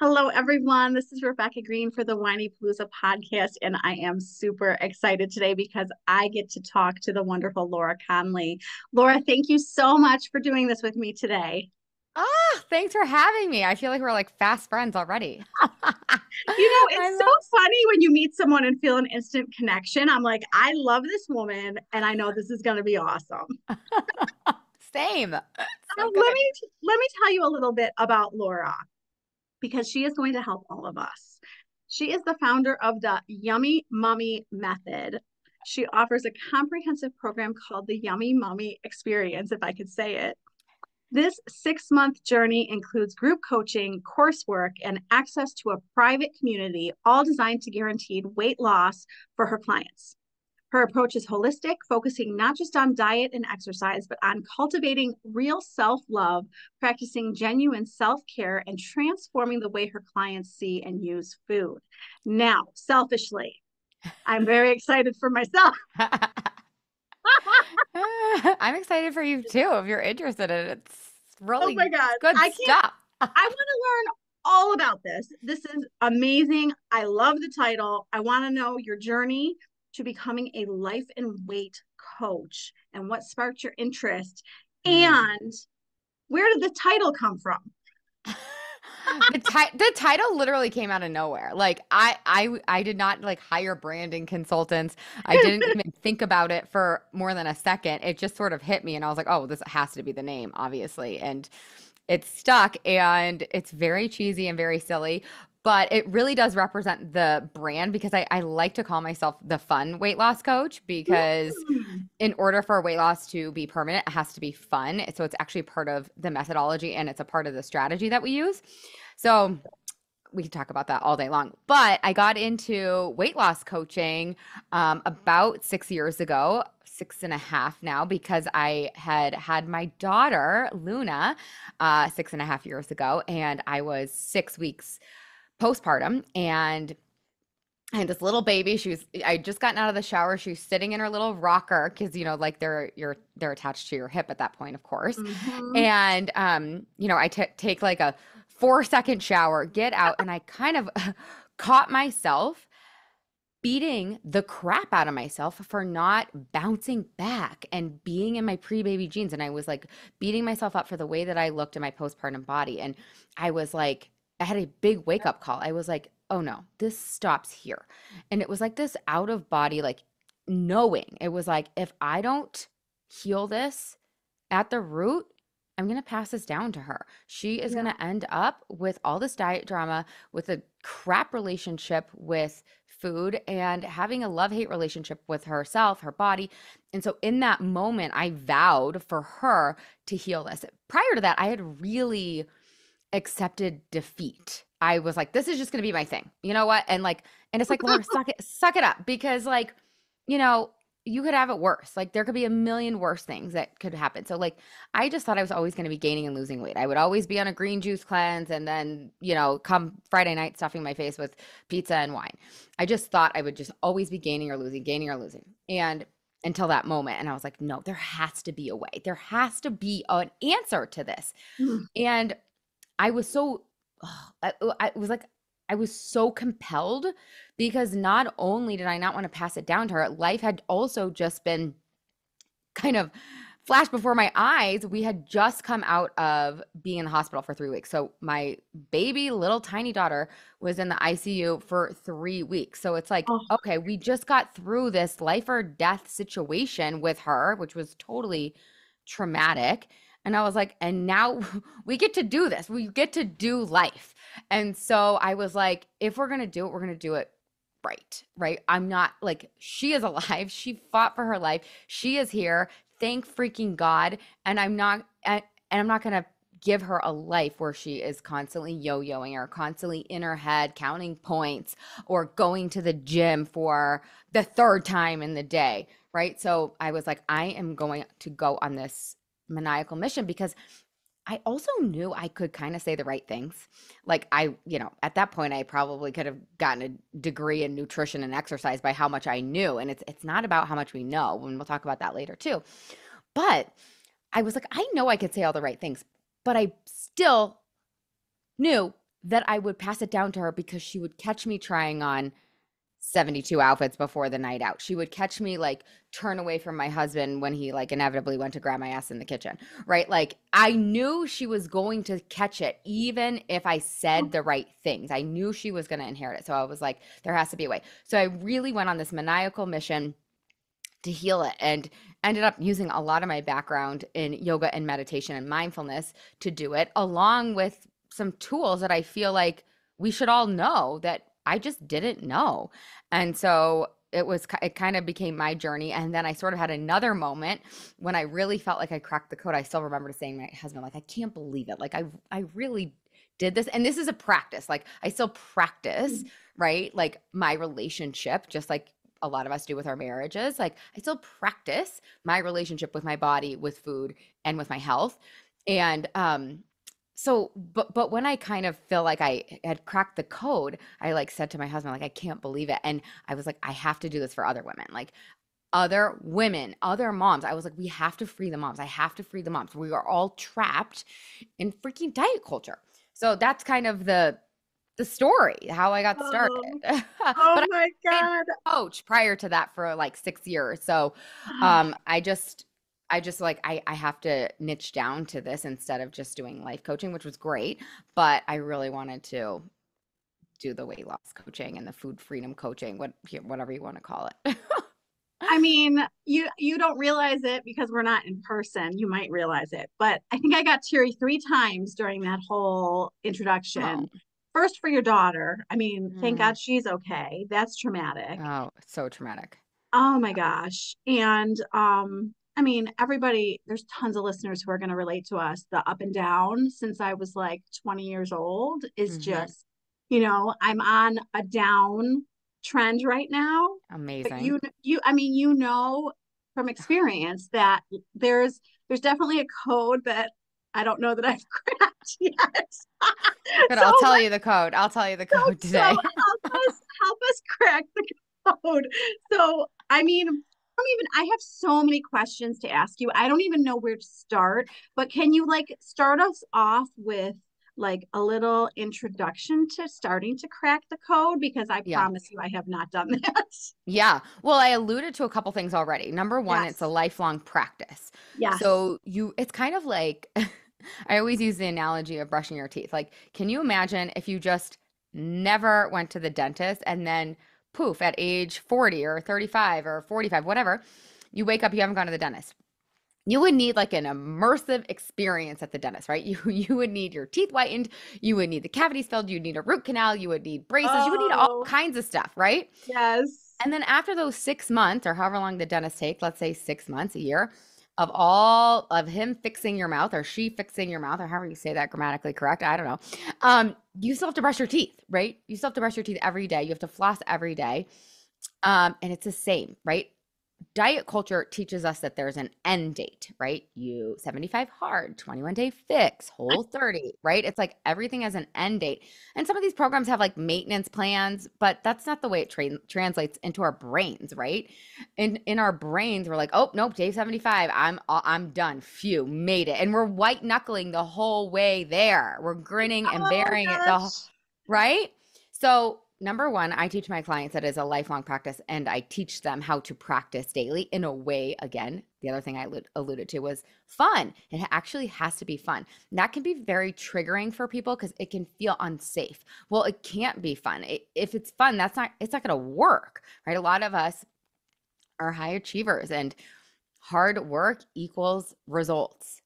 Hello, everyone. This is Rebecca Green for the Whinypaluza podcast, and I am super excited today because I get to talk to the wonderful Laura Conley. Laura, thank you so much for doing this with me today. Ah, thanks for having me. I feel like we're like fast friends already. you know, it's so funny when you meet someone and feel an instant connection. I'm like, I love this woman, and I know this is going to be awesome. Same. So um, let me let me tell you a little bit about Laura because she is going to help all of us. She is the founder of the Yummy Mommy Method. She offers a comprehensive program called the Yummy Mommy Experience, if I could say it. This six month journey includes group coaching, coursework, and access to a private community, all designed to guarantee weight loss for her clients. Her approach is holistic, focusing not just on diet and exercise, but on cultivating real self love, practicing genuine self care, and transforming the way her clients see and use food. Now, selfishly, I'm very excited for myself. I'm excited for you too if you're interested in it. It's oh really oh my God. good I stuff. I want to learn all about this. This is amazing. I love the title. I want to know your journey to becoming a life and weight coach and what sparked your interest mm. and where did the title come from? The, ti- the title literally came out of nowhere. Like I, I i did not like hire branding consultants. I didn't even think about it for more than a second. It just sort of hit me and i was like oh this has to be the name obviously. And it's stuck and it's very cheesy and very silly but it really does represent the brand because I, I like to call myself the fun weight loss coach because mm. in order for weight loss to be permanent, it has to be fun. So it's actually part of the methodology and it's a part of the strategy that we use. So we can talk about that all day long. But I got into weight loss coaching um, about six years ago, six and a half now, because I had had my daughter, Luna, uh, six and a half years ago, and I was six weeks postpartum and I had this little baby. She was I just gotten out of the shower. She was sitting in her little rocker because you know, like they're you're they're attached to your hip at that point, of course. Mm-hmm. And um, you know, I t- take like a four second shower, get out, and I kind of caught myself beating the crap out of myself for not bouncing back and being in my pre-baby jeans. And I was like beating myself up for the way that I looked in my postpartum body. And I was like I had a big wake up call. I was like, oh no, this stops here. And it was like this out of body, like knowing it was like, if I don't heal this at the root, I'm going to pass this down to her. She is yeah. going to end up with all this diet drama, with a crap relationship with food, and having a love hate relationship with herself, her body. And so, in that moment, I vowed for her to heal this. Prior to that, I had really accepted defeat. I was like, this is just gonna be my thing. You know what? And like, and it's like, Laura, suck it, suck it up. Because like, you know, you could have it worse. Like there could be a million worse things that could happen. So like I just thought I was always going to be gaining and losing weight. I would always be on a green juice cleanse and then, you know, come Friday night stuffing my face with pizza and wine. I just thought I would just always be gaining or losing, gaining or losing. And until that moment and I was like, no, there has to be a way. There has to be an answer to this. Mm. And I was so, oh, I, I was like, I was so compelled because not only did I not want to pass it down to her, life had also just been kind of flashed before my eyes. We had just come out of being in the hospital for three weeks. So my baby, little tiny daughter was in the ICU for three weeks. So it's like, oh. okay, we just got through this life or death situation with her, which was totally traumatic. And I was like, and now we get to do this. We get to do life. And so I was like, if we're going to do it, we're going to do it right. Right. I'm not like, she is alive. She fought for her life. She is here. Thank freaking God. And I'm not, and I'm not going to give her a life where she is constantly yo-yoing or constantly in her head counting points or going to the gym for the third time in the day right so i was like i am going to go on this maniacal mission because I also knew I could kind of say the right things. Like I, you know, at that point I probably could have gotten a degree in nutrition and exercise by how much I knew. And it's it's not about how much we know, and we'll talk about that later too. But I was like, I know I could say all the right things, but I still knew that I would pass it down to her because she would catch me trying on 72 outfits before the night out. She would catch me like turn away from my husband when he like inevitably went to grab my ass in the kitchen, right? Like I knew she was going to catch it even if I said the right things. I knew she was going to inherit it. So I was like there has to be a way. So I really went on this maniacal mission to heal it and ended up using a lot of my background in yoga and meditation and mindfulness to do it along with some tools that I feel like we should all know that I just didn't know. And so it was it kind of became my journey and then I sort of had another moment when I really felt like I cracked the code. I still remember saying to my husband like I can't believe it. Like I I really did this and this is a practice. Like I still practice, mm-hmm. right? Like my relationship just like a lot of us do with our marriages. Like I still practice my relationship with my body, with food, and with my health. And um so but but when i kind of feel like i had cracked the code i like said to my husband like i can't believe it. And i was like i have to do this for other women. Like other women other moms i was like we have to free the moms. I have to free the moms. We are all trapped in freaking diet culture. So that's kind of the the story how i got started. Oh, oh my god. coach prior to that for like six years. So um i just I just like I I have to niche down to this instead of just doing life coaching, which was great, but I really wanted to do the weight loss coaching and the food freedom coaching, what whatever you want to call it. I mean, you you don't realize it because we're not in person. You might realize it, but I think I got teary three times during that whole introduction. Oh. First for your daughter. I mean, mm. thank God she's okay. That's traumatic. Oh, so traumatic. Oh my gosh. And um I mean, everybody, there's tons of listeners who are going to relate to us. The up and down since I was like 20 years old is mm-hmm. just, you know, I'm on a down trend right now. Amazing. But you, you, I mean, you know from experience that there's, there's definitely a code that I don't know that I've cracked yet. but so, I'll tell you the code. I'll tell you the code so, today. So help us, help us crack the code. So, I mean, don't even I have so many questions to ask you. I don't even know where to start, but can you like start us off with like a little introduction to starting to crack the code because I yeah. promise you I have not done that. Yeah. Well, I alluded to a couple things already. Number 1, yes. it's a lifelong practice. Yeah. So you it's kind of like I always use the analogy of brushing your teeth. Like, can you imagine if you just never went to the dentist and then poof, at age 40 or 35 or 45, whatever, you wake up, you haven't gone to the dentist. You would need like an immersive experience at the dentist, right? You you would need your teeth whitened, you would need the cavities filled, you'd need a root canal, you would need braces, oh. you would need all oh. kinds of stuff, right? Yes. And then after those six months, or however long the dentist take, let's say six months, a year, of all of him fixing your mouth or she fixing your mouth or however you say that grammatically correct i don't know. Um you still have to brush your teeth right? You still have to brush your teeth every day. You have to floss every day. Um and it's the same right diet culture teaches us that there's an end date, right? You 75 hard, 21 day fix, whole 30, right? It's like everything has an end date. And some of these programs have like maintenance plans, but that's not the way it tra- translates into our brains, right? In in our brains, we're like, "Oh, nope, day 75, I'm I'm done. Phew, made it." And we're white knuckling the whole way there. We're grinning and oh bearing it the right? So number one, I teach my clients that is a lifelong practice, and I teach them how to practice daily in a way. Again, the other thing I alluded to was fun. It actually has to be fun. that can be very triggering for people because it can feel unsafe. Well, it can't be fun. It, if it's fun, that's not. It's not going to work, right? A lot of us are high achievers, and hard work equals results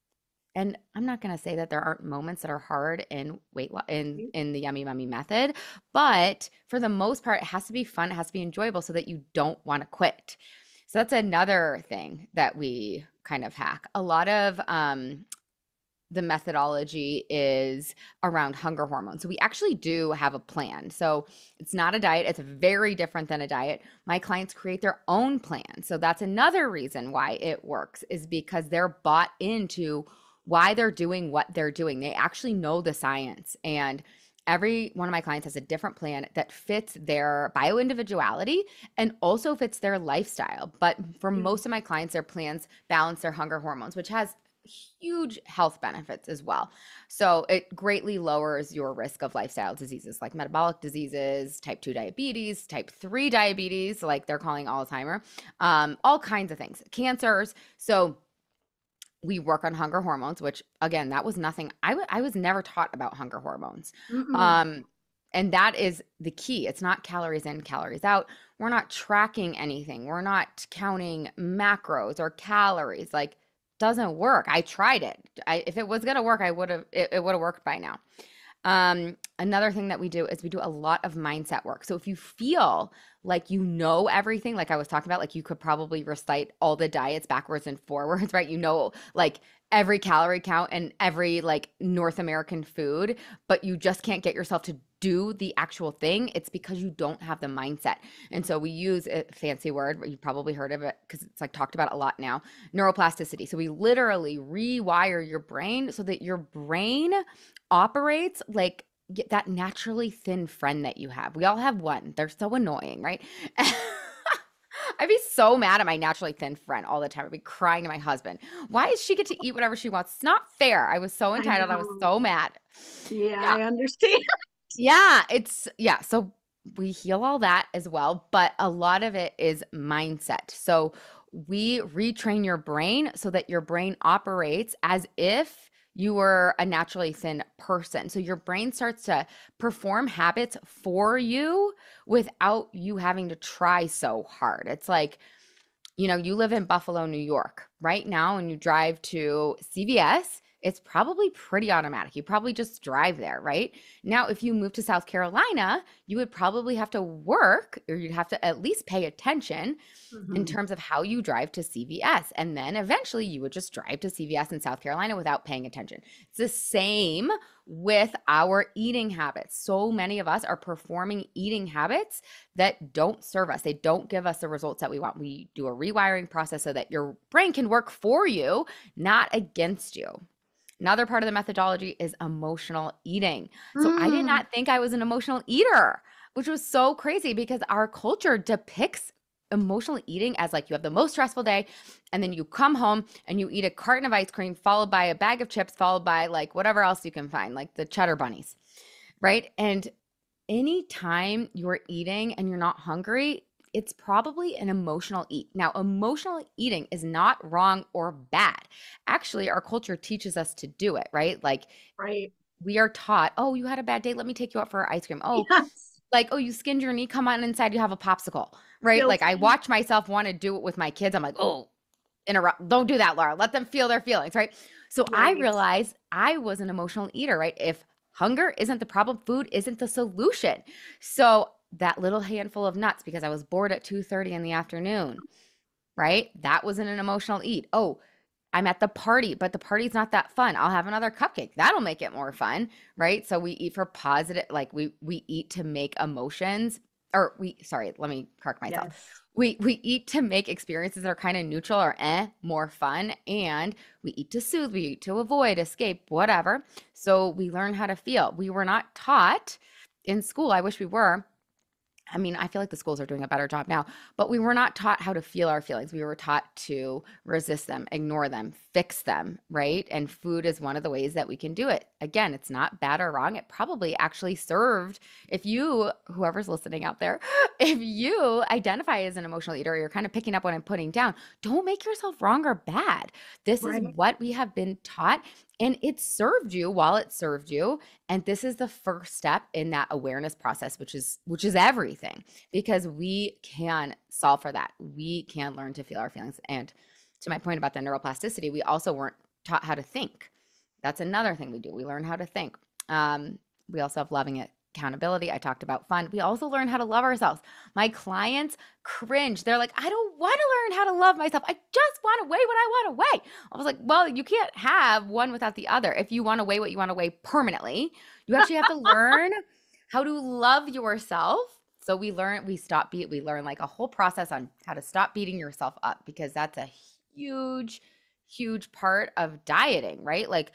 and i'm not going to say that there aren't moments that are hard in weight loss in mm-hmm. in the yummy mommy method but for the most part it has to be fun it has to be enjoyable so that you don't want to quit so that's another thing that we kind of hack a lot of um the methodology is around hunger hormones. So we actually do have a plan. So it's not a diet, it's very different than a diet. My clients create their own plan. So that's another reason why it works is because they're bought into why they're doing what they're doing. They actually know the science. And every one of my clients has a different plan that fits their bio individuality and also fits their lifestyle. But for mm. most of my clients, their plans balance their hunger hormones, which has huge health benefits as well. So it greatly lowers your risk of lifestyle diseases like metabolic diseases, type 2 diabetes, type 3 diabetes, like they're calling Alzheimer, um, all kinds of things, cancers. So we work on hunger hormones, which again, that was nothing. I, w- I was never taught about hunger hormones. Mm-mm. Um, and that is the key. It's not calories in, calories out. We're not tracking anything. We're not counting macros or calories. Like, doesn't work. I tried it. I, if it was gonna work, I would have. It, it would have worked by now. Um, another thing that we do is we do a lot of mindset work. So if you feel like you know everything, like I was talking about, like you could probably recite all the diets backwards and forwards, right? You know, like every calorie count and every like North American food, but you just can't get yourself to do the actual thing, it's because you don't have the mindset. And so we use a fancy word, you probably heard of it because it's like talked about a lot now neuroplasticity. So we literally rewire your brain so that your brain operates like that naturally thin friend that you have. We all have one. They're so annoying, right? I'd be so mad at my naturally thin friend all the time. I'd be crying to my husband. Why does she get to eat whatever she wants? It's not fair. I was so entitled. I, I was so mad. Yeah, yeah, I understand. yeah, it's yeah. So we heal all that as well, but a lot of it is mindset. So we retrain your brain so that your brain operates as if you were a naturally thin person. So your brain starts to perform habits for you without you having to try so hard. It's like, you know, you live in Buffalo, New York right now, and you drive to CVS it's probably pretty automatic. You probably just drive there, right? Now, if you move to South Carolina, you would probably have to work or you'd have to at least pay attention mm-hmm. in terms of how you drive to CVS. And then eventually you would just drive to CVS in South Carolina without paying attention. It's the same with our eating habits. So many of us are performing eating habits that don't serve us. They don't give us the results that we want. We do a rewiring process so that your brain can work for you, not against you. Another part of the methodology is emotional eating. So mm. I did mm. not think I was an emotional eater, which was so crazy because our culture depicts emotional eating as like you have the most stressful day and then you come home and you eat a carton of ice cream followed by a bag of chips followed by like whatever else you can find like the cheddar bunnies right and anytime you're eating and you're not hungry it's probably an emotional eat. Now, emotional eating is not wrong or bad. Actually, our culture teaches us to do it, right? Like, right. We are taught, oh, you had a bad day. Let me take you out for ice cream. Oh, yes. like, oh, you skinned your knee. Come on inside. You have a popsicle, right? Guilty. Like, I watch myself want to do it with my kids. I'm like, oh, interrupt. Don't do that, Laura. Let them feel their feelings, right? So right. I realized I was an emotional eater, right? If hunger isn't the problem, food isn't the solution. So that little handful of nuts because I was bored at 2:30 in the afternoon. Right? That wasn't an emotional eat. Oh, I'm at the party, but the party's not that fun. I'll have another cupcake. That'll make it more fun, right? So we eat for positive like we we eat to make emotions or we sorry, let me correct myself. Yes. We we eat to make experiences that are kind of neutral or eh more fun and we eat to soothe, we eat to avoid, escape, whatever. So we learn how to feel. We were not taught in school, I wish we were, I mean, I feel like the schools are doing a better job now, but we were not taught how to feel our feelings. We were taught to resist them, ignore them, fix them, right? And food is one of the ways that we can do it. Again, it's not bad or wrong. It probably actually served if you, whoever's listening out there, if you identify as an emotional eater, you're kind of picking up what I'm putting down, don't make yourself wrong or bad. This right. is what we have been taught and it served you while it served you and this is the first step in that awareness process which is which is everything because we can solve for that. We can learn to feel our feelings and to my point about the neuroplasticity we also weren't taught how to think. That's another thing we do. We learn how to think. Um, we also have loving it accountability. I talked about fun. We also learn how to love ourselves. My clients cringe. They're like, I don't want to learn how to love myself. I just want to weigh what I want to weigh. I was like, well, you can't have one without the other. If you want to weigh what you want to weigh permanently, you actually have to learn how to love yourself. So we learn, we stop beat, we learn like a whole process on how to stop beating yourself up because that's a huge, huge part of dieting, right? Like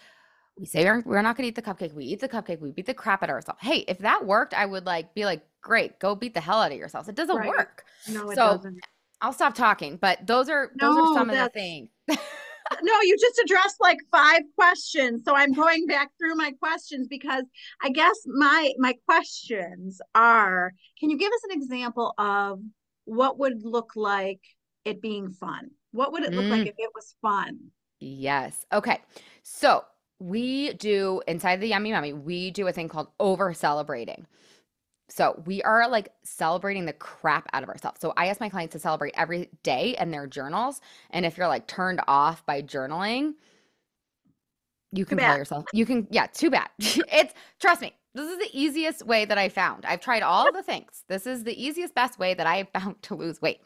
we say we're, we're not going to eat the cupcake. We eat the cupcake. We beat the crap out of ourselves. Hey, if that worked, I would like be like, great, go beat the hell out of yourselves. It doesn't right. work. No, it so doesn't. I'll stop talking, but those are no, those are some of the things. no, you just addressed like five questions. So I'm going back through my questions because I guess my my questions are can you give us an example of what would look like it being fun? What would it look mm. like if it was fun? Yes. Okay. So we do inside the Yummy Mommy, we do a thing called over celebrating. So we are like celebrating the crap out of ourselves. So I ask my clients to celebrate every day in their journals. And if you're like turned off by journaling, you can call yourself. You can, yeah, too bad. it's trust me, this is the easiest way that I found. I've tried all the things. This is the easiest, best way that I have found to lose weight.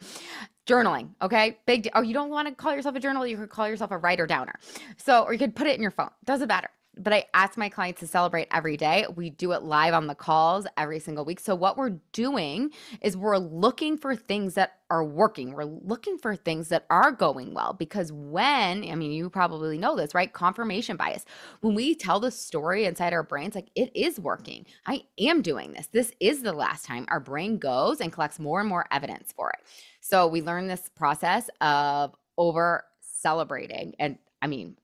Journaling, okay? Big. Oh, you don't want to call yourself a journal? You could call yourself a writer downer. So, or you could put it in your phone. Doesn't matter but I ask my clients to celebrate every day. We do it live on the calls every single week. So, what we're doing is we're looking for things that are working. We're looking for things that are going well because when, I mean, you probably know this, right? Confirmation bias. When we tell the story inside our brains, like it is working, I am doing this. This is the last time our brain goes and collects more and more evidence for it. So, we learn this process of over celebrating. And I mean,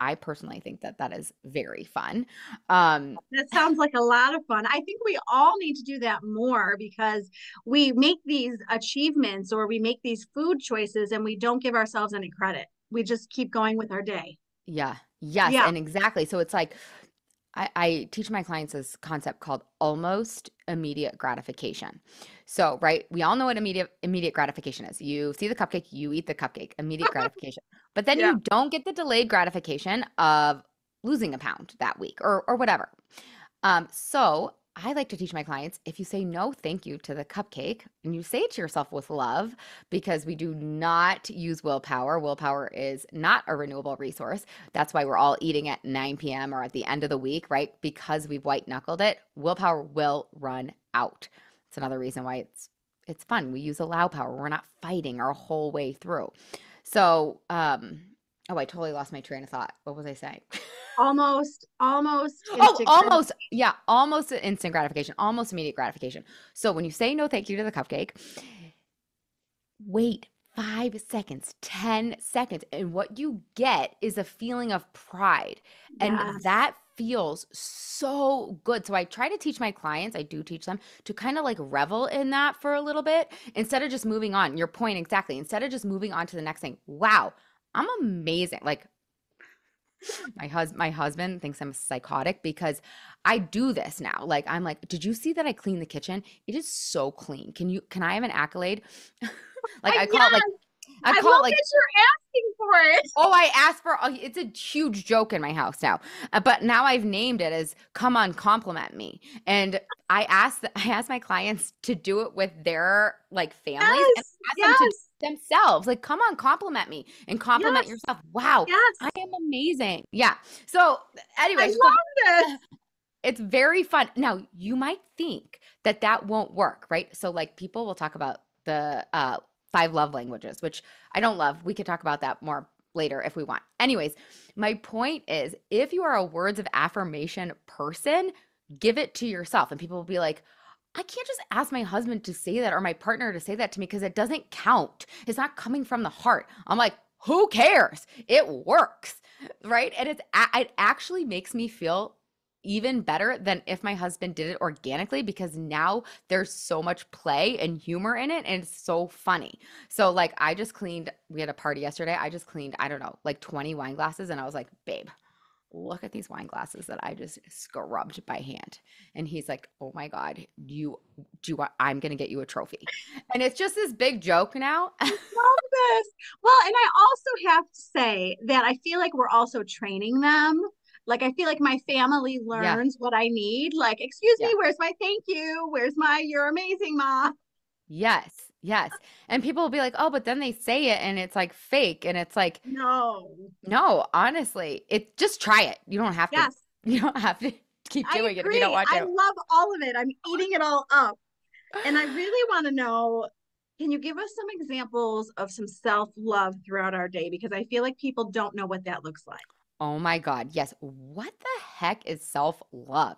I personally think that that is very fun. Um, that sounds like a lot of fun. I think we all need to do that more because we make these achievements or we make these food choices and we don't give ourselves any credit. We just keep going with our day. Yeah. Yes. Yeah. And exactly. So it's like, I, I teach my clients this concept called almost immediate gratification. So, right, we all know what immediate immediate gratification is. You see the cupcake, you eat the cupcake, immediate gratification. But then yeah. you don't get the delayed gratification of losing a pound that week or or whatever. Um, so I like to teach my clients if you say no thank you to the cupcake and you say it to yourself with love because we do not use willpower. Willpower is not a renewable resource. That's why we're all eating at 9 p.m. or at the end of the week, right? Because we've white knuckled it, willpower will run out. It's another reason why it's it's fun. We use allow power. We're not fighting our whole way through. So, um, oh, I totally lost my train of thought. What was I saying? almost almost oh almost yeah almost instant gratification almost immediate gratification so when you say no thank you to the cupcake wait five seconds 10 seconds and what you get is a feeling of pride and yes. that feels so good. So I try to teach my clients, I do teach them to kind of like revel in that for a little bit instead of just moving on. Your point exactly. Instead of just moving on to the next thing. Wow, I'm amazing. Like my husband my husband thinks I'm psychotic because I do this now. Like I'm like, did you see that I cleaned the kitchen? It is so clean. Can you can I have an accolade? like I, I call yes. it like I, I call it like you're asking for it. Oh, I asked for oh, it's a huge joke in my house now. Uh, but now I've named it as come on compliment me. And I ask I ask my clients to do it with their like families yes, and ask yes. them to themselves. Like, come on, compliment me and compliment yes. yourself. Wow. I am amazing. Yeah. So, anyway, I love so, this. It's very fun. Now, you might think that that won't work, right? So, like, people will talk about the uh, five love languages, which I don't love. We could talk about that more later if we want. Anyways, my point is if you are a words of affirmation person, give it to yourself. And people will be like, I can't just ask my husband to say that or my partner to say that to me because it doesn't count. It's not coming from the heart. I'm like, who cares? It works, right? And it's it actually makes me feel even better than if my husband did it organically because now there's so much play and humor in it and it's so funny. So like I just cleaned we had a party yesterday. I just cleaned I don't know, like 20 wine glasses and I was like, "Babe, look at these wine glasses that I just scrubbed by hand. And he's like, oh my God, you do you want, I'm going to get you a trophy. And it's just this big joke now. Love this. Well, and I also have to say that I feel like we're also training them. Like, I feel like my family learns yeah. what I need. Like, excuse yeah. me, where's my thank you? Where's my you're amazing, Ma? Yes. Yes. And people will be like, oh, but then they say it and it's like fake. And it's like, no, no, honestly, it just try it. You don't have to, yes. you don't have to keep doing it if you don't want to. I love all of it. I'm eating it all up. And I really want to know can you give us some examples of some self love throughout our day? Because I feel like people don't know what that looks like. Oh my God. Yes. What the heck is self love?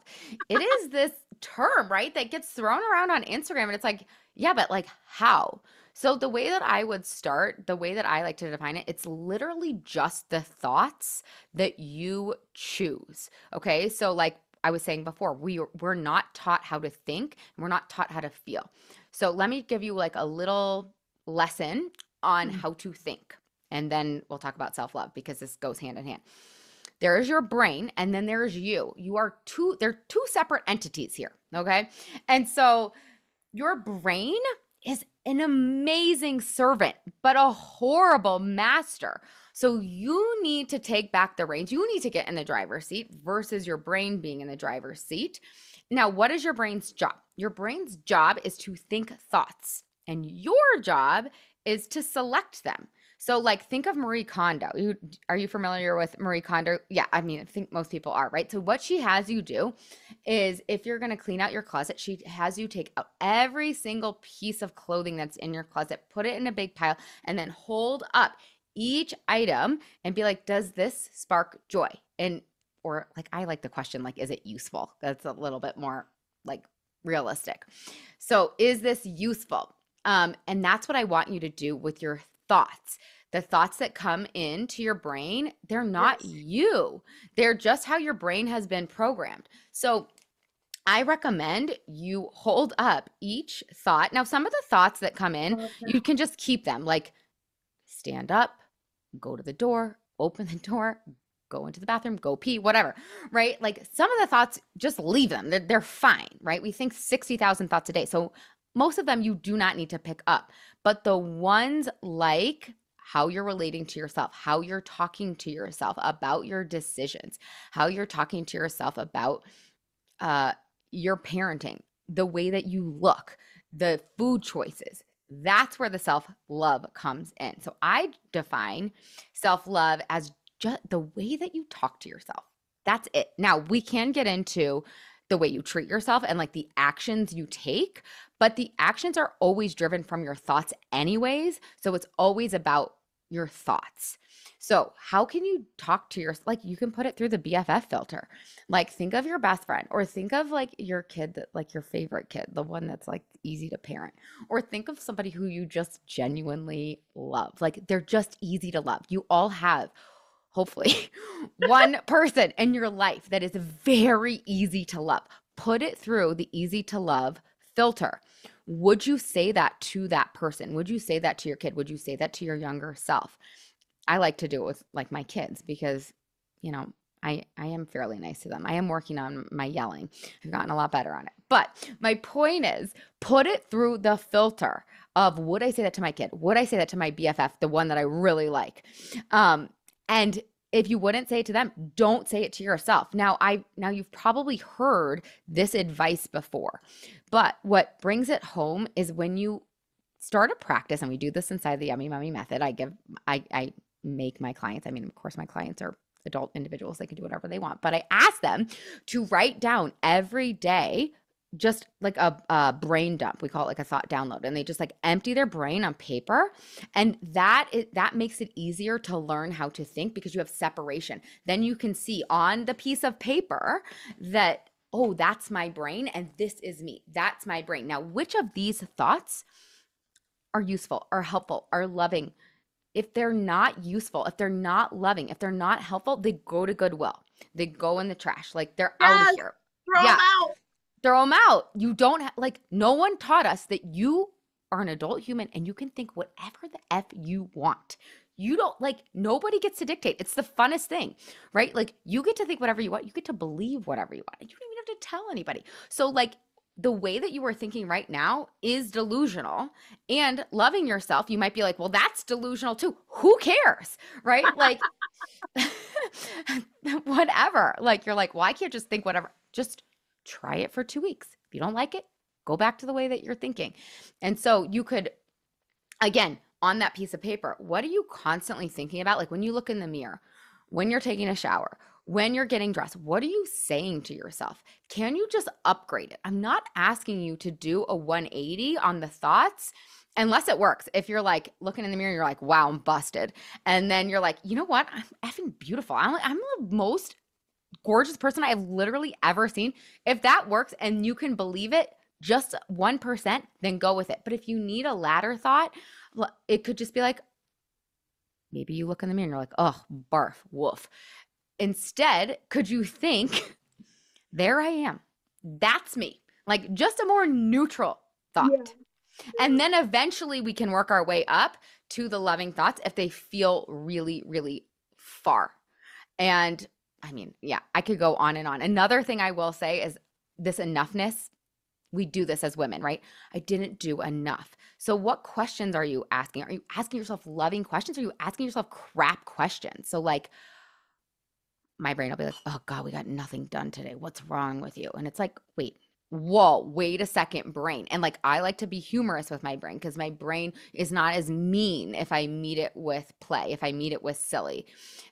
It is this term, right? That gets thrown around on Instagram. And it's like, yeah, but like how? So the way that I would start, the way that I like to define it, it's literally just the thoughts that you choose. Okay? So like I was saying before, we we're not taught how to think, and we're not taught how to feel. So let me give you like a little lesson on Mm. how to think. And then we'll talk about self-love because this goes hand in hand. There is your brain and then there's you. You are two they're two separate entities here, okay? And so your brain is an amazing servant, but a horrible master. So you need to take back the reins. You need to get in the driver's seat versus your brain being in the driver's seat. Now, what is your brain's job? Your brain's job is to think thoughts, and your job is to select them. So, like, think of Marie Kondo. You, are you familiar with Marie Kondo? Yeah, I mean, I think most people are, right? So, what she has you do is if you're going to clean out your closet, she has you take out every single piece of clothing that's in your closet, put it in a big pile, and then hold up each item and be like, does this spark joy? And, or like, I like the question, like, is it useful? That's a little bit more like realistic. So, is this useful? Um, and that's what I want you to do with your thoughts. The thoughts that come into your brain, they're not Yes. you. They're just how your brain has been programmed. So I recommend you hold up each thought. Now, some of the thoughts that come in, Okay. you mm-hmm. can just keep them like stand up, go to the door, open the door, go into the bathroom, go pee, whatever, right? Like some of the thoughts, just leave them. They're, they're fine, right? We think 60,000 thoughts a day. So most of them you do not need to pick up. But the ones like how you're relating to yourself, how you're talking to yourself about your decisions, how you're talking to yourself about uh, your parenting, the way that you look, the food choices. That's where the self love comes in. So I define self love as just the way that you talk to yourself. That's it. Now we can get into the way you treat yourself and like the actions you take, but the actions are always driven from your thoughts, anyways. So it's always about your thoughts. So, how can you talk to your like you can put it through the BFF filter. Like think of your best friend or think of like your kid that like your favorite kid, the one that's like easy to parent. Or think of somebody who you just genuinely love. Like they're just easy to love. You all have hopefully one person in your life that is very easy to love. Put it through the easy to love filter. Would you say that to that person? Would you say that to your kid? Would you say that to your younger self? I like to do it with like my kids because, you know, I I am fairly nice to them. I am working on my yelling. I've gotten a lot better on it. But my point is, put it through the filter of would I say that to my kid? Would I say that to my BFF, the one that I really like? Um, and if you wouldn't say it to them, don't say it to yourself. Now, I now you've probably heard this advice before. But what brings it home is when you start a practice, and we do this inside the Yummy Mommy method. I give I I make my clients, I mean, of course, my clients are adult individuals, they can do whatever they want, but I ask them to write down every day just like a, a brain dump we call it like a thought download and they just like empty their brain on paper and that is that makes it easier to learn how to think because you have separation. Then you can see on the piece of paper that oh that's my brain and this is me that's my brain. Now which of these thoughts are useful are helpful are loving? If they're not useful if they're not loving if they're not helpful they go to goodwill. They go in the trash like they're out of here. Throw Yeah. them out. Throw them out. You don't ha- like no one taught us that you are an adult human and you can think whatever the f you want. You don't like nobody gets to dictate. It's the funnest thing, right? Like you get to think whatever you want. You get to believe whatever you want. You don't even have to tell anybody. So like the way that you are thinking right now is delusional and loving yourself you might be like well that's delusional too who cares right like whatever like you're like well i can't just think whatever just try it for two weeks. If you don't like it go back to the way that you're thinking. And so you could again on that piece of paper what are you constantly thinking about? Like when you look in the mirror when you're taking a shower when you're getting dressed what are you saying to yourself? Can you just upgrade it? I'm not asking you to do a 180 on the thoughts unless it works. If you're like looking in the mirror you're like wow i'm busted and then you're like you know what? I'm effing beautiful. I'm, I'm the most gorgeous person I've literally ever seen. If that works and you can believe it, just 1%, then go with it. But if you need a ladder thought, it could just be like, maybe you look in the mirror and you're like, oh, barf, woof. Instead, could you think, there I am. That's me. Like just a more neutral thought. Yeah. And then eventually we can work our way up to the loving thoughts if they feel really, really far. And I mean, yeah, I could go on and on. Another thing I will say is this enoughness. We do this as women, right? I didn't do enough. So, what questions are you asking? Are you asking yourself loving questions? Or are you asking yourself crap questions? So, like, my brain will be like, oh God, we got nothing done today. What's wrong with you? And it's like, wait, whoa, wait a second, brain. And like, I like to be humorous with my brain because my brain is not as mean if I meet it with play, if I meet it with silly.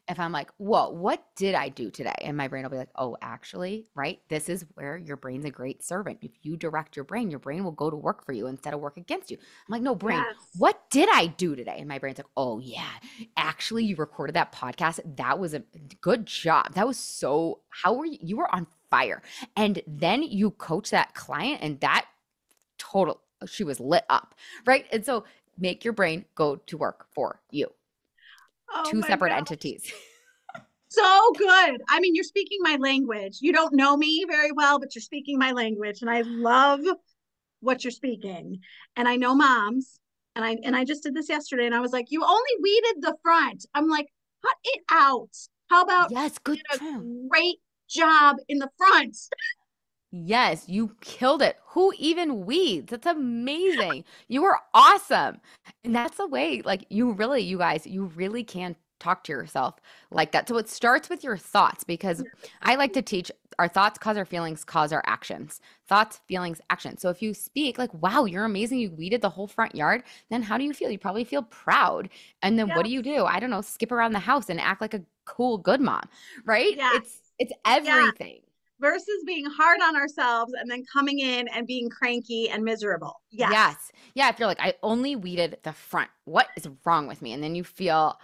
If I'm like, whoa, what did I do today? And my brain will be like, oh, actually, right? This is where your brain's a great servant. If you direct your brain, your brain will go to work for you instead of work against you. I'm like, no, brain, yes. what did I do today? And my brain's like, oh, yeah, actually, you recorded that podcast. That was a good job. That was so, how were you? You were on fire. And then you coach that client and that total she was lit up, right? And so make your brain go to work for you. Oh Two separate gosh. entities. so good. I mean, you're speaking my language. You don't know me very well, but you're speaking my language and I love what you're speaking. And I know moms and I and I just did this yesterday and I was like, "You only weeded the front." I'm like, "Cut it out." How about Yes, good. Great job in the front. Yes, you killed it. Who even weeds? That's amazing. You were awesome. And that's the way, like, you really, you guys, you really can talk to yourself like that. So it starts with your thoughts because I like to teach our thoughts cause our feelings, cause our actions. Thoughts, feelings, actions. So if you speak like, wow, you're amazing, you weeded the whole front yard, then how do you feel? You probably feel proud. And then yes. what do you do? I don't know, skip around the house and act like a cool, good mom, right? Yes. It's it's everything. Yeah. Versus being hard on ourselves and then coming in and being cranky and miserable. Yes. Yes. Yeah. If you're like, I only weeded the front, what is wrong with me? And then you feel,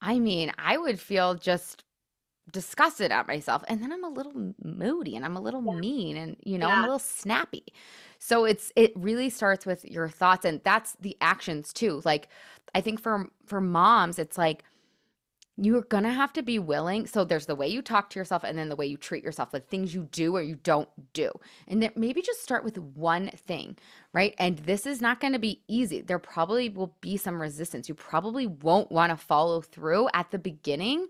I mean, I would feel just disgusted at myself. And then I'm a little moody and I'm a little yeah. mean and, you know, yeah. I'm a little snappy. So it's, it really starts with your thoughts and that's the actions too. Like, I think for, for moms, it's like, you're gonna have to be willing. So there's the way you talk to yourself and then the way you treat yourself, the things you do or you don't do. And then maybe just start with one thing, right? And this is not gonna be easy. There probably will be some resistance. You probably won't wanna follow through at the beginning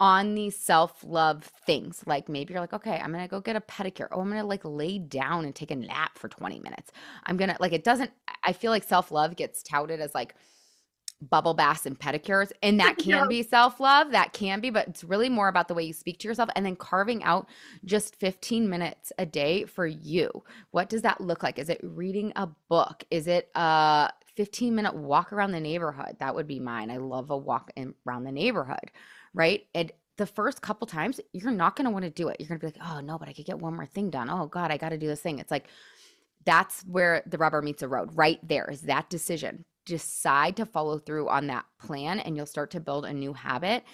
on these self-love things. Like maybe you're like, okay, I'm gonna go get a pedicure. Oh, I'm gonna like lay down and take a nap for 20 minutes. I'm gonna like it doesn't, I feel like self-love gets touted as like, bubble baths and pedicures and that can be self-love that can be but it's really more about the way you speak to yourself and then carving out just 15 minutes a day for you. What does that look like? Is it reading a book? Is it a 15 minute walk around the neighborhood? That would be mine. I love a walk in, around the neighborhood right? And the first couple times you're not going to want to do it. You're going to be like oh no but i could get one more thing done. Oh god i got to do this thing. It's like that's where the rubber meets the road right there is that decision decide to follow through on that plan and you'll start to build a new habit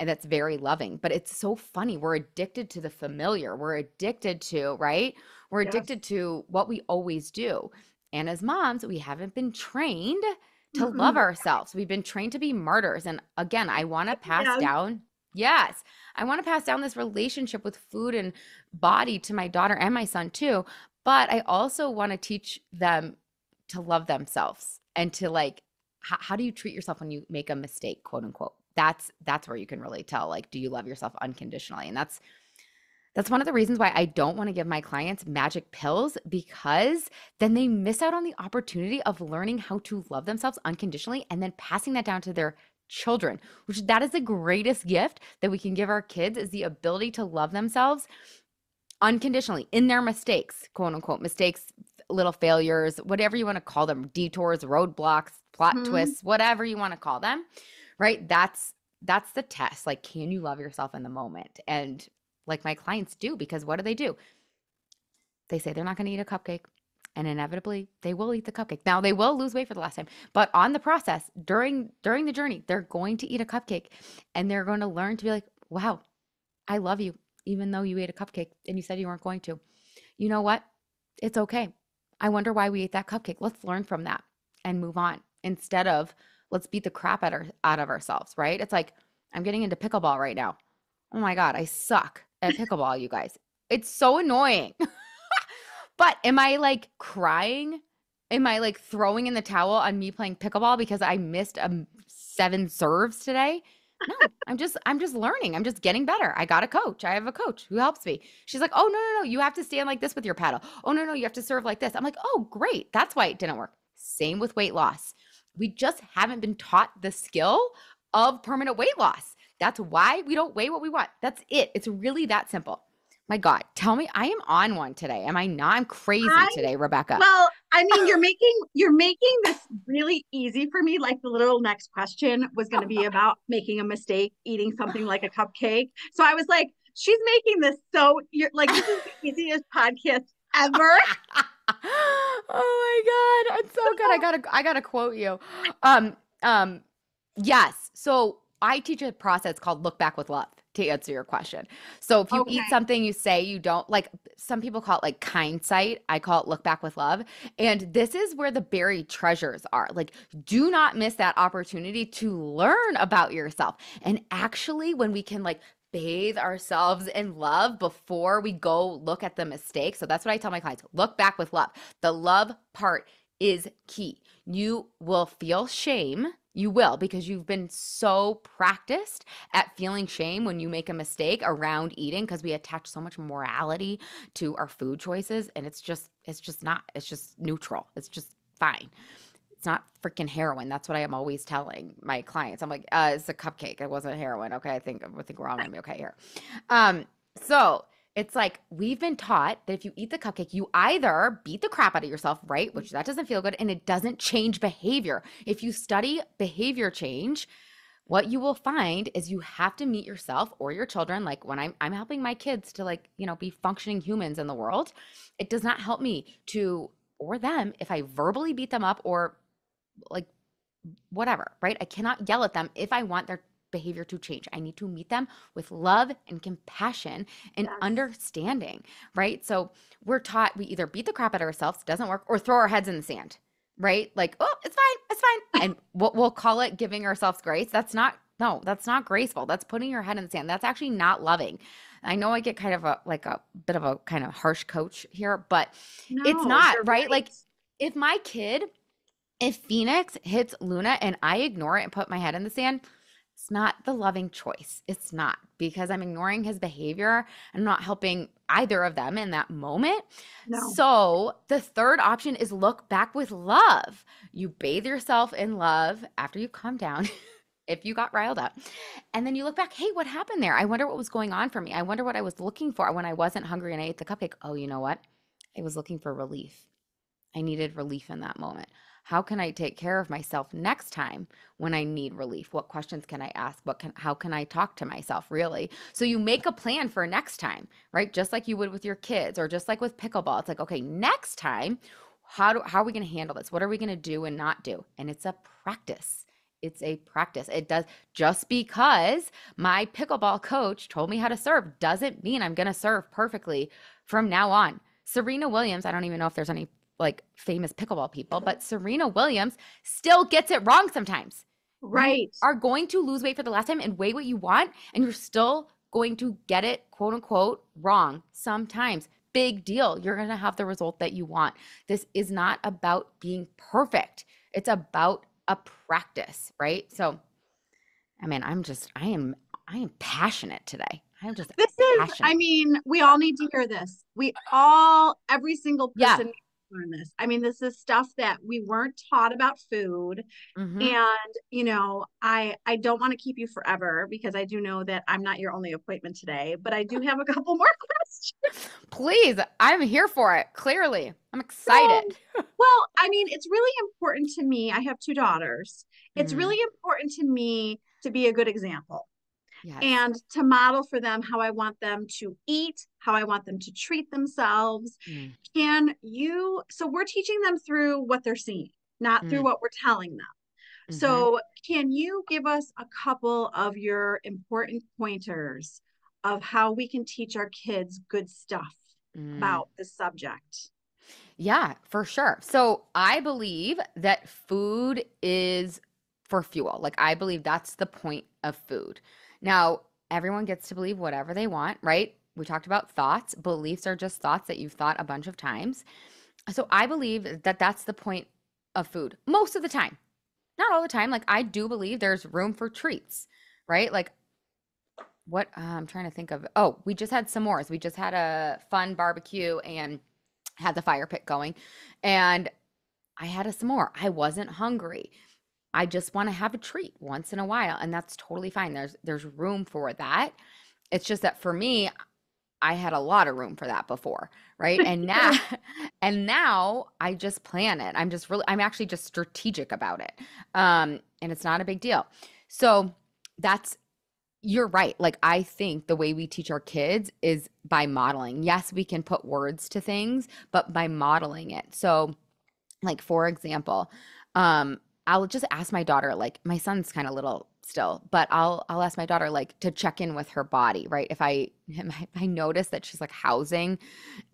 and that's very loving but it's so funny we're addicted to the familiar we're addicted to right we're addicted to what we always do and as moms we haven't been trained to mm-hmm. love ourselves we've been trained to be martyrs and again i want to pass yeah. down yes i want to pass down this relationship with food and body to my daughter and my son too but i also want to teach them to love themselves and to like how, how do you treat yourself when you make a mistake quote unquote? That's that's where you can really tell like do you love yourself unconditionally? And that's that's one of the reasons why I don't want to give my clients magic pills because then they miss out on the opportunity of learning how to love themselves unconditionally and then passing that down to their children, which that is the greatest gift that we can give our kids is the ability to love themselves unconditionally in their mistakes, quote unquote, mistakes, little failures, whatever you want to call them, detours, roadblocks, plot mm-hmm. twists, whatever you want to call them, right? That's that's the test. Like can you love yourself in the moment? And like my clients do because what do they do? They say they're not going to eat a cupcake and inevitably they will eat the cupcake. Now they will lose weight for the last time, but on the process during during the journey, they're going to eat a cupcake and they're going to learn to be like, "Wow, I love you even though you ate a cupcake and you said you weren't going to. You know what? It's okay. I wonder why we ate that cupcake. Let's learn from that and move on instead of let's beat the crap out, out of ourselves, right? It's like, I'm getting into pickleball right now. Oh my God, I suck at pickleball, you guys. It's so annoying. but am I like crying? Am I like throwing in the towel on me playing pickleball because I missed um, seven serves today? No, I'm just I'm just learning. I'm just getting better. I got a coach. I have a coach who helps me. She's like, "Oh, no, no, no. You have to stand like this with your paddle. Oh, no, no, you have to serve like this." I'm like, "Oh, great. That's why it didn't work." Same with weight loss. We just haven't been taught the skill of permanent weight loss. That's why we don't weigh what we want. That's it. It's really that simple. My God, tell me I am on one today. Am I not? I'm crazy I, today, Rebecca. Well, I mean, you're making you're making this really easy for me. Like the little next question was going to be about making a mistake eating something like a cupcake. So I was like, she's making this so you're like this is the easiest podcast ever. oh my god, it's so good. I gotta I gotta quote you. Um, um, yes. So I teach a process called look back with love to answer your question. So if you okay. eat something you say you don't like some people call it like hindsight. I call it look back with love. And this is where the buried treasures are. Like do not miss that opportunity to learn about yourself. And actually when we can like bathe ourselves in love before we go look at the mistake. So that's what I tell my clients. Look back with love. The love part is key. You will feel shame you will because you've been so practiced at feeling shame when you make a mistake around eating because we attach so much morality to our food choices and it's just it's just not it's just neutral. It's just fine. It's not freaking heroin. That's what I am always telling my clients. I'm like, uh, it's a cupcake. It wasn't heroin. Okay, I think I think we're all gonna be okay here. Um, so it's like we've been taught that if you eat the cupcake, you either beat the crap out of yourself, right? Which that doesn't feel good and it doesn't change behavior. If you study behavior change, what you will find is you have to meet yourself or your children like when I'm I'm helping my kids to like, you know, be functioning humans in the world. It does not help me to or them if I verbally beat them up or like whatever, right? I cannot yell at them if I want their behavior to change. I need to meet them with love and compassion and yes. understanding, right? So we're taught we either beat the crap out of ourselves, doesn't work, or throw our heads in the sand, right? Like, oh, it's fine, it's fine. and what we'll call it giving ourselves grace. That's not, no, that's not graceful. That's putting your head in the sand. That's actually not loving. I know I get kind of a like a bit of a kind of harsh coach here, but no, it's not, right? right? Like if my kid, if Phoenix hits Luna and I ignore it and put my head in the sand, it's not the loving choice. It's not because I'm ignoring his behavior. I'm not helping either of them in that moment. No. So the third option is look back with love. You bathe yourself in love after you calm down. if you got riled up. And then you look back, hey, what happened there? I wonder what was going on for me. I wonder what I was looking for when I wasn't hungry and I ate the cupcake. Oh, you know what? I was looking for relief. I needed relief in that moment how can i take care of myself next time when i need relief? What questions can i ask? What can how can i talk to myself really? So you make a plan for next time right? Just like you would with your kids or just like with pickleball. It's like okay next time how do how are we going to handle this? What are we going to do and not do? And it's a practice. It's a practice. It does just because my pickleball coach told me how to serve doesn't mean I'm going to serve perfectly from now on. Serena Williams, I don't even know if there's any like famous pickleball people, but Serena Williams still gets it wrong sometimes. Right. You are going to lose weight for the last time and weigh what you want, and you're still going to get it, quote unquote, wrong sometimes. Big deal. You're going to have the result that you want. This is not about being perfect, it's about a practice, right? So, I mean, I'm just, I am, I am passionate today. I'm just this passionate. is, I mean, we all need to hear this. We all, every single person yeah learn this. I mean, this is stuff that we weren't taught about food. Mm-hmm. And, you know, I I don't want to keep you forever because I do know that I'm not your only appointment today, but I do have a couple more questions. Please, I'm here for it. Clearly. I'm excited. So, well, I mean, it's really important to me. I have two daughters. It's mm-hmm. really important to me to be a good example. Yes. and to model for them how I want them to eat, how I want them to treat themselves. Mm. Can you? So we're teaching them through what they're seeing, not mm. through what we're telling them. Mm-hmm. So, can you give us a couple of your important pointers of how we can teach our kids good stuff Mm. about the subject. Yeah, for sure. So I believe that food is for fuel. Like I believe that's the point of food. Now, everyone gets to believe whatever they want, right? We talked about thoughts. Beliefs are just thoughts that you've thought a bunch of times. So I believe that that's the point of food most of the time. Not all the time. Like I do believe there's room for treats, right? Like what uh, I'm trying to think of. Oh, we just had s'mores. We just had a fun barbecue and had the fire pit going. And I had a s'more. I wasn't hungry. I just want to have a treat once in a while, and that's totally fine. There's there's room for that. It's just that for me, I had a lot of room for that before, right? And now and now I just plan it. I'm just really I'm actually just strategic about it. Um and it's not a big deal. So that's you're right. Like I think the way we teach our kids is by modeling. Yes, we can put words to things, but by modeling it. So like for example, um I'll just ask my daughter like my son's kind of little still, but I'll I'll ask my daughter like to check in with her body, right? If I if I notice that she's like housing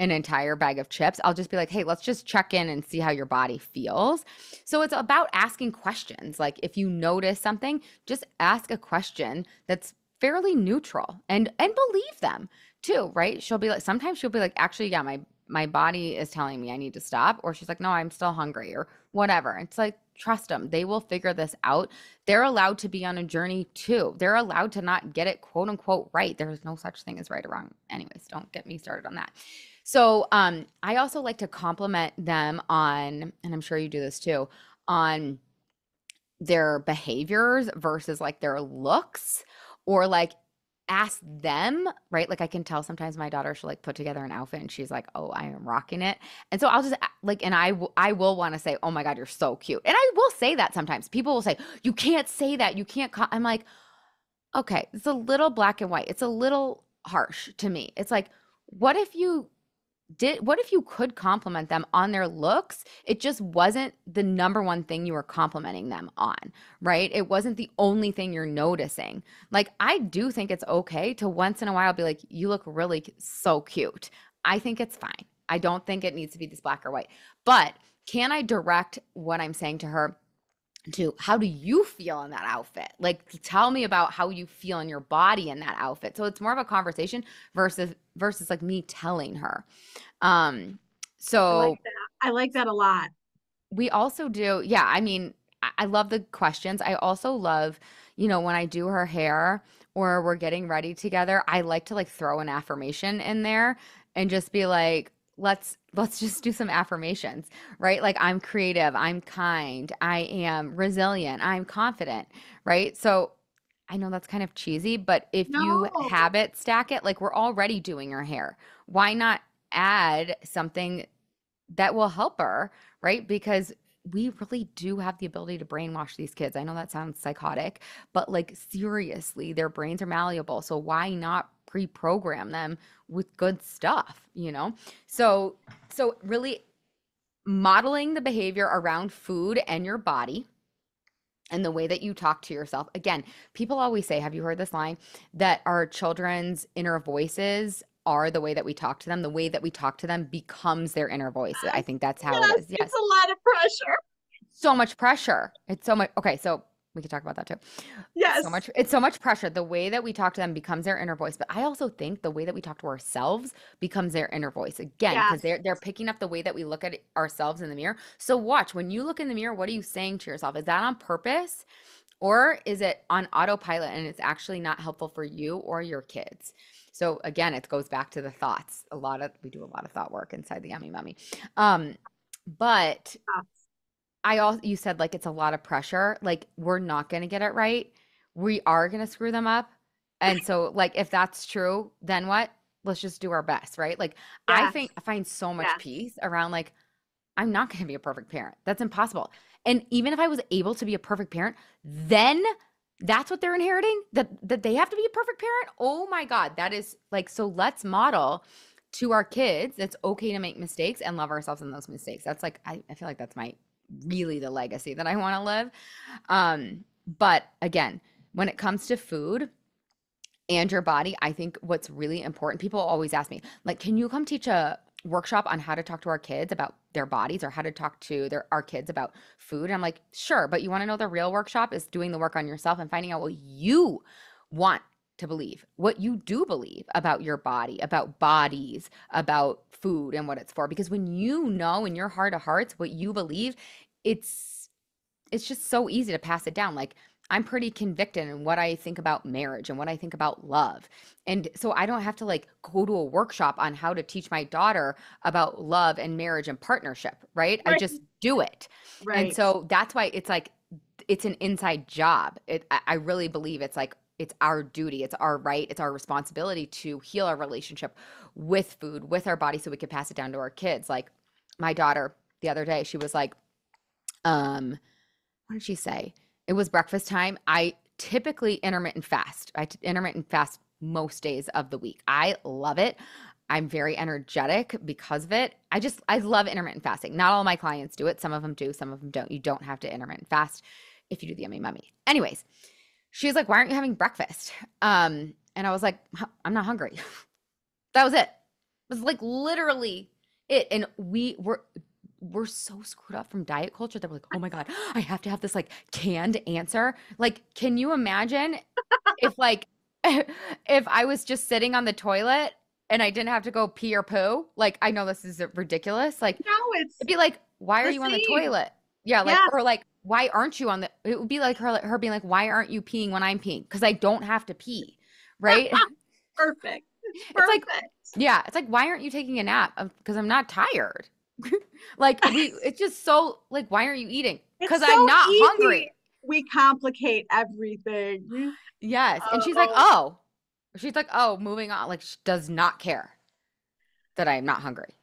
an entire bag of chips, I'll just be like, "Hey, let's just check in and see how your body feels." So it's about asking questions. Like if you notice something, just ask a question that's fairly neutral and and believe them too, right? She'll be like sometimes she'll be like, "Actually, yeah, my my body is telling me I need to stop," or she's like, "No, I'm still hungry," or whatever. It's like trust them. They will figure this out. They're allowed to be on a journey too. They're allowed to not get it quote unquote right. There's no such thing as right or wrong. Anyways, don't get me started on that. So, um, I also like to compliment them on, and I'm sure you do this too, on their behaviors versus like their looks or like ask them, right? Like I can tell sometimes my daughter she'll like put together an outfit and she's like, "Oh, I am rocking it." And so I'll just like and I w- I will want to say, "Oh my god, you're so cute." And I will say that sometimes. People will say, "You can't say that. You can't. I'm like, "Okay, it's a little black and white. It's a little harsh to me." It's like, "What if you did what if you could compliment them on their looks? It just wasn't the number one thing you were complimenting them on right? It wasn't the only thing you're noticing. Like i do think it's okay to once in a while be like you look really so cute. I think it's fine. I don't think it needs to be this black or white. But can i direct what i'm saying to her to how do you feel in that outfit like tell me about how you feel in your body in that outfit so it's more of a conversation versus versus like me telling her um I so like that. I like that a lot. we also do yeah i mean I, I love the questions i also love you know when i do her hair or we're getting ready together i like to like throw an affirmation in there and just be like let's let's just do some affirmations right like i'm creative i'm kind i am resilient i'm confident right so i know that's kind of cheesy but if you No. habit stack it like we're already doing her hair why not add something that will help her, right? Because we really do have the ability to brainwash these kids. I know that sounds psychotic, but like seriously, their brains are malleable. So why not pre-program them with good stuff, you know? So so really modeling the behavior around food and your body and the way that you talk to yourself. Again, people always say, have you heard this line that our children's inner voices are the way that we talk to them. The way that we talk to them becomes their inner voice. I think that's how yes, it is. Yes. it's a lot of pressure. So much pressure. It's so much. Okay. So we could talk about that too. Yes. So much. It's so much pressure. The way that we talk to them becomes their inner voice. But I also think the way that we talk to ourselves becomes their inner voice again because Yes. they're they're picking up the way that we look at ourselves in the mirror. So watch when you look in the mirror. What are you saying to yourself? Is that on purpose? Or is it on autopilot and it's actually not helpful for you or your kids? So again, it goes back to the thoughts. A lot of we do a lot of thought work inside the yummy mommy. Um, but I also you said like it's a lot of pressure. Like we're not gonna get it right. We are gonna screw them up. And so like if that's true, then what? Let's just do our best, right? Like I think I find so much peace around like I'm not gonna be a perfect parent. That's impossible. And even if I was able to be a perfect parent, then that's what they're inheriting? That that they have to be a perfect parent? Oh my God. That is like so let's model to our kids it's okay to make mistakes and love ourselves in those mistakes. That's like I, I feel like that's my really the legacy that I want to live. Um, but again, when it comes to food, and your body, I think what's really important, people always ask me, like, can you come teach a workshop on how to talk to our kids about their bodies or how to talk to their our kids about food? And I'm like, sure, but you want to know the real workshop is doing the work on yourself and finding out what you want to believe, what you do believe about your body, about bodies, about food and what it's for. Because when you know in your heart of hearts what you believe, it's it's just so easy to pass it down. Like I'm pretty convicted in what I think about marriage and what I think about love. And so I don't have to like go to a workshop on how to teach my daughter about love and marriage and partnership, right? I just do it. And so that's why it's like it's an inside job. It I I really believe it's like it's our duty, it's our right, it's our responsibility to heal our relationship with food, with our body so we can pass it down to our kids. Like my daughter the other day, she was like, um, what did she say? It was breakfast time. I typically intermittent fast. I t- intermittent fast most days of the week. I love it. I'm very energetic because of it. I just I love intermittent fasting. Not all my clients do it. Some of them do, some of them don't. You don't have to intermittent fast if you do the yummy mommy. Anyways, she was like, "Why aren't you having breakfast?" Um, and I was like, "I'm not hungry." that was it. It was like literally it. And we were we're so screwed up from diet culture that we're like, oh my God, I have to have this like canned answer. Like, can you imagine if like if I was just sitting on the toilet and I didn't have to go pee or poo? Like, I know this is ridiculous. Like, now it's it'd be like, why are you on the toilet? Yeah, like Yeah. or like, why aren't you on the? It would be like her her being like, why aren't you peeing when I'm peeing? Because I don't have to pee, right? perfect. It's It's like- perfect. Yeah, it's like why aren't you taking a nap? Because I'm not tired. like we, it's just so like why aren't you eating? Because so I'm not easy. hungry. We complicate everything. Yes, and she's like, oh, oh. she's like, oh, moving on. Like she does not care that I am not hungry.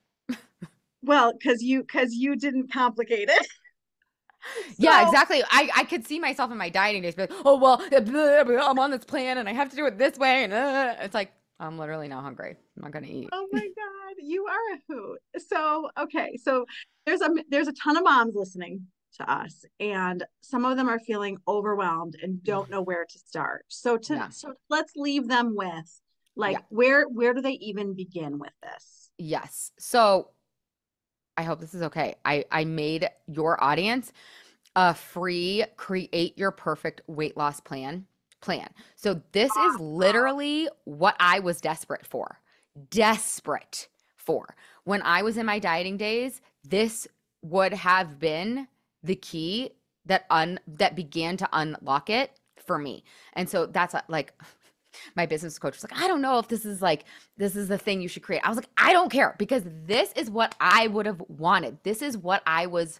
Well, because you because you didn't complicate it. Yeah, exactly. I I could see myself in my dieting days, be like, oh well, blah, blah, I'm on this plan and I have to do it this way, and uh, it's like I'm literally not hungry. I'm not gonna eat. Oh my God, you are a hoot. So, okay, so there's a there's a ton of moms listening to us, and some of them are feeling overwhelmed and don't know where to start. So to Yeah. so let's leave them with like Yeah. where where do they even begin with this? Yes. So I hope this is okay. I I made your audience a free create your perfect weight loss plan plan. So this is literally what I was desperate for. Desperate for. When I was in my dieting days, this would have been the key that un that began to unlock it for me. And so that's uh, like my business coach was like, I don't know if this is like this is the thing you should create. I was like, I don't care because this is what I would have wanted. This is what I was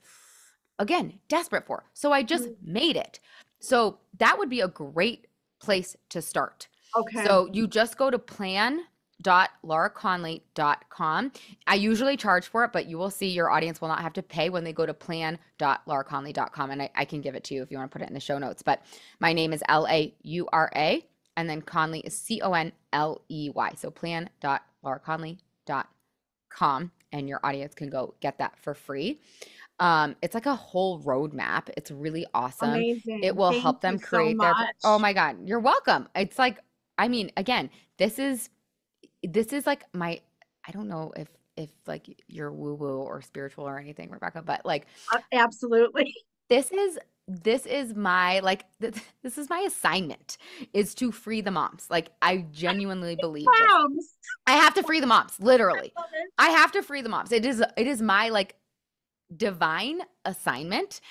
again desperate for. So I just mm. made it. So that would be a great place to start. Okay. So you just go to plan plan.lauraconley.com. I usually charge for it, but you will see your audience will not have to pay when they go to plan.lauraconley.com. And I, I can give it to you if you want to put it in the show notes. But my name is L A U R A, and then Conley is C O N L E Y. So plan.lauraconley.com, and your audience can go get that for free. Um, it's like a whole roadmap. It's really awesome Amazing. it will Thank help them you so create their oh my god you're welcome it's like i mean again this is this is like my i don't know if if like you're woo woo or spiritual or anything rebecca but like absolutely. this is this is my like th- this is my assignment is to free the moms like i genuinely believe. Moms. i have to free the moms literally it. I have to free the moms. It is it is my like divine assignment.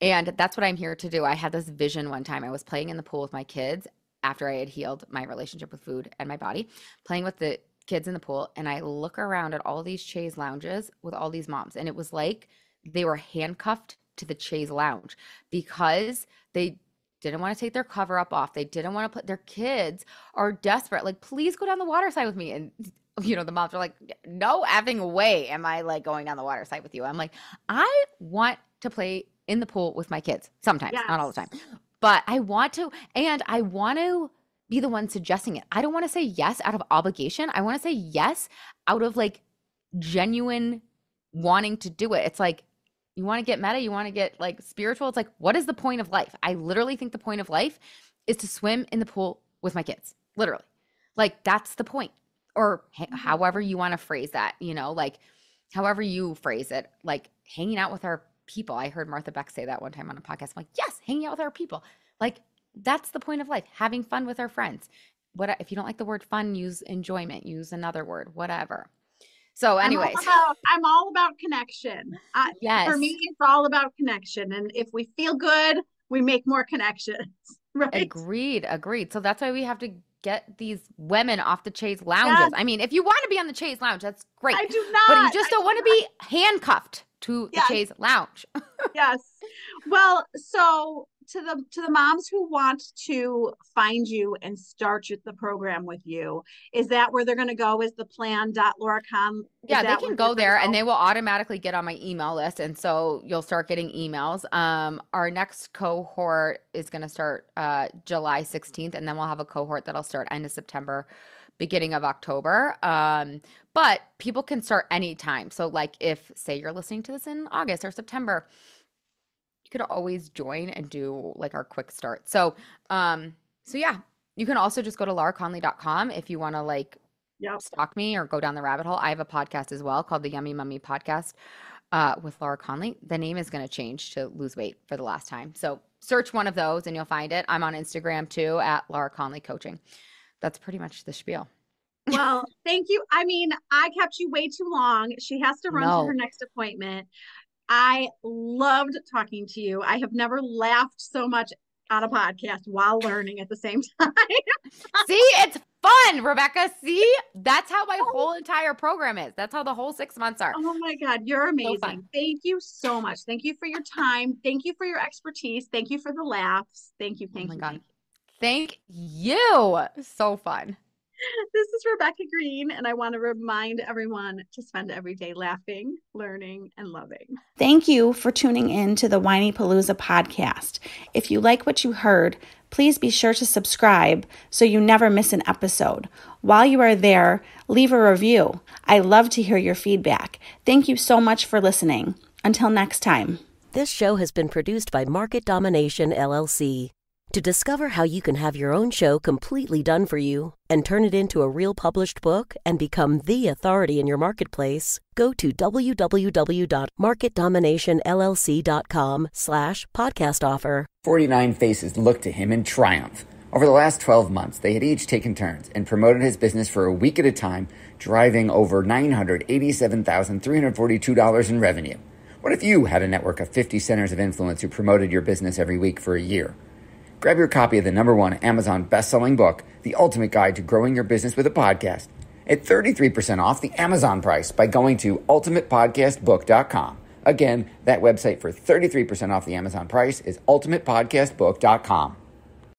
And that's what I'm here to do. I had this vision one time. I was playing in the pool with my kids after I had healed my relationship with food and my body, playing with the kids in the pool. And I look around at all these chaise lounges with all these moms. And it was like they were handcuffed to the chaise lounge because they didn't want to take their cover up off. They didn't want to put their kids are desperate. Like, please go down the water side with me. And you know, the moms are like, no effing way am I like going down the water side with you. I'm like, I want to play in the pool with my kids sometimes, not all the time. But I want to, and I want to be the one suggesting it. I don't want to say yes out of obligation. I want to say yes out of like genuine wanting to do it. It's like, you want to get meta, you want to get like spiritual. It's like, what is the point of life? I literally think the point of life is to swim in the pool with my kids. literally. Like that's the point. Or h- mm-hmm. however you want to phrase that, you know, like however you phrase it, like hanging out with our people. I heard Martha Beck say that one time on a podcast. I'm like, yes, hanging out with our people. Like that's the point of life, having fun with our friends. What if you don't like the word fun, use enjoyment, use another word, whatever. So, anyways, I'm all about, I'm all about connection. I, yes. For me, it's all about connection. And if we feel good, we make more connections. Right. Agreed. Agreed. So that's why we have to get these women off the chaise lounges. Yes. I mean, if you want to be on the chaise lounge, that's great. I do not. But you just don't want to be handcuffed to yes. the chaise lounge. yes. Well, so to the to the moms who want to find you and start the program with you is that where they're going to go is the plan dot yeah they can go there and they will automatically get on my email list and so you'll start getting emails um our next cohort is going to start uh july 16th and then we'll have a cohort that'll start end of september beginning of October. Um, but people can start anytime. So, like, if say you're listening to this in August or September, you could always join and do like our quick start. So, um, so yeah, you can also just go to lauraconley.com if you want to like yep. stalk me or go down the rabbit hole. I have a podcast as well called the Yummy Mommy Podcast uh, with Laura Conley. The name is going to change to lose weight for the last time. So search one of those and you'll find it. I'm on Instagram too at Laura Conley Coaching. That's pretty much the spiel. well, thank you. I mean, I kept you way too long. She has to run no. to her next appointment. I loved talking to you. I have never laughed so much on a podcast while learning at the same time. See, it's fun, Rebecca. See, that's how my oh. whole entire program is. That's how the whole six months are. Oh my God, you're amazing. So thank you so much. Thank you for your time. Thank you for your expertise. Thank you for the laughs. Thank you. Oh thank oh you. God. Thank you. So fun. This is Rebecca Green, and I want to remind everyone to spend every day laughing, learning, and loving. Thank you for tuning in to the Whinypaluza podcast. If you like what you heard, please be sure to subscribe so you never miss an episode. While you are there, leave a review. I love to hear your feedback. Thank you so much for listening. Until next time. This show has been produced by Market Domination LLC. To discover how you can have your own show completely done for you and turn it into a real published book and become the authority in your marketplace, go to www.marketdominationllc.com slash podcast offer. 49 Faces looked to him in triumph. Over the last 12 months, they had each taken turns and promoted his business for a week at a time, driving over $987,342 in revenue. What if you had a network of 50 centers of influence who promoted your business every week for a year? Grab your copy of the number one Amazon best-selling book, The Ultimate Guide to Growing Your Business with a Podcast, at 33% off the Amazon price by going to ultimatepodcastbook.com. Again, that website for 33% off the Amazon price is ultimatepodcastbook.com.